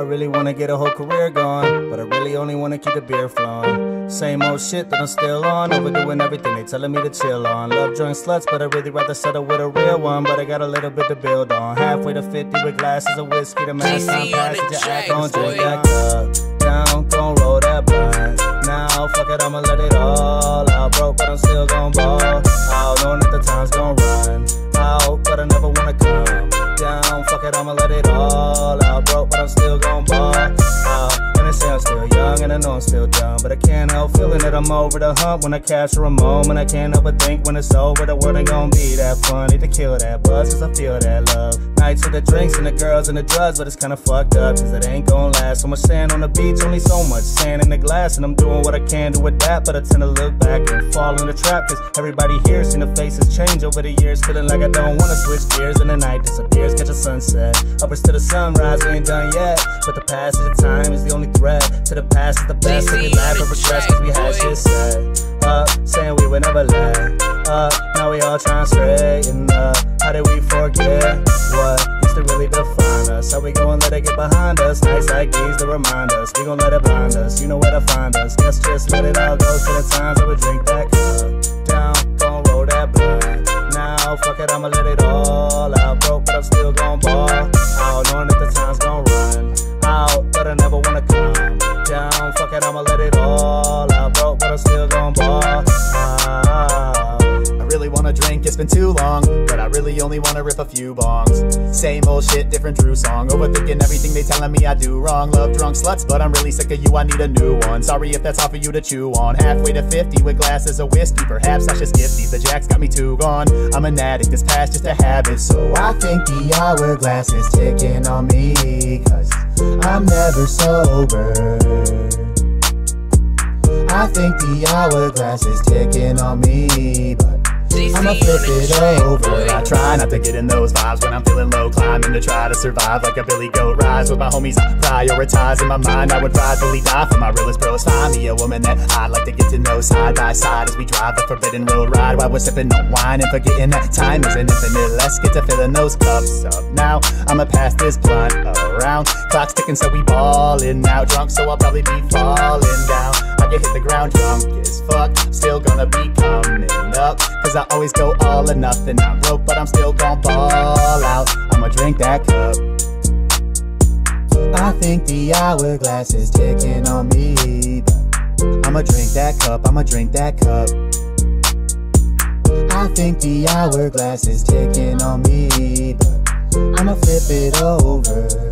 I really wanna get a whole career going, but I really only wanna keep the beer flowing. Same old shit that I'm still on, overdoing everything they telling me to chill on. Love joint sluts, but I really rather settle with a real one. But I got a little bit to build on. Halfway to 50 with glasses of whiskey, the mask on passage, your act on drink that cup. Down, gon' roll that blunt. Now, fuck it, I'ma let it all out. Broke, but I'm still gon' ball out, knowing that the time's gon' run out, but I never wanna come down. Fuck it, I'ma let it all I'm still dumb, but I can't help feeling that I'm over the hump when I capture a moment. I can't help but think when it's over, the world ain't gonna be that funny to kill that buzz, cause I feel that love. Nights with the drinks and the girls and the drugs, but it's kinda fucked up, cause it ain't gon' last. So much sand on the beach, only so much sand in the glass, and I'm doing what I can to adapt, but I tend to look back and fall in the trap, cause everybody here seen the faces change over the years, feeling like I don't wanna switch gears, and the night disappears, catch a sunset. Upwards to the sunrise, we ain't done yet, but the passage of time is the only threat. To the past the best, so we laugh and regrets, cause we had shit set up, saying we would never let up. Uh, now we all trying straighten up. How did we forget what used to really define us? How we gon' let it get behind us? Nights like these to remind us. We gon' let it blind us. You know where to find us. Guess just let it all go to the times I would drink that cup. Down, gon' roll that blunt. Now, fuck it, I'ma let it all out. Broke, but I'm still gon' ball out. Knowing that the time's gon' run I'ma let it all out. Broke, but I'm still gon' ball out. I really wanna drink, it's been too long. But I really only wanna rip a few bongs. Same old shit, different Jru song. Overthinking everything they telling me I do wrong. Love drunk sluts, but I'm really sick of you, I need a new one. Sorry if that's hard for you to chew on. Halfway to 50 with glasses of whiskey. Perhaps I should skip these, the jacks got me too gone. I'm an addict, this past just a habit. So I think the hourglass is ticking on me. Cause I'm never sober. I think the hourglass is ticking on me, but I'ma flip it over. I try not to get in those vibes when I'm feeling low, climbing to try to survive like a Billy Goat rise with my homies. I prioritize in my mind. I would probably die for my realest bros. Find me a woman that I'd like to get to know side by side as we drive the forbidden road ride while we're sipping on wine and forgetting that time is an infinite. Let's get to filling those cups up now. I'ma pass this blunt around. Clock's ticking, so we ballin' now. Drunk, so I'll probably be falling down. I hit the ground drunk as fuck. Still gonna be coming up. Cause I always go all or nothing. I'm broke, but I'm still gon' ball out. I'ma drink that cup. I think the hourglass is ticking on me. I'ma drink that cup, I'ma drink that cup. I think the hourglass is ticking on me. I'ma flip it over.